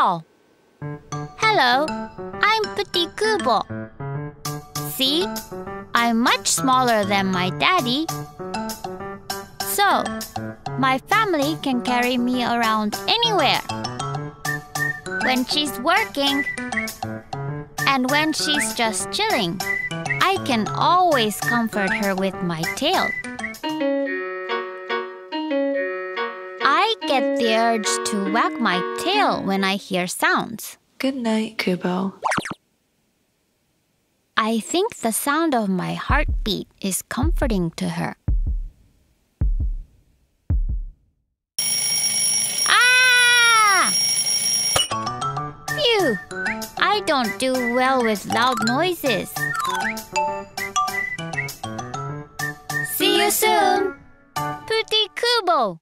doll. Hello, I'm Petit Qoobo. See, I'm much smaller than my daddy. So, my family can carry me around anywhere. When she's working and when she's just chilling, I can always comfort her with my tail. Get the urge to wag my tail when I hear sounds. Good night, Qoobo. I think the sound of my heartbeat is comforting to her. Ah! Phew! I don't do well with loud noises. See you soon! Petit Qoobo!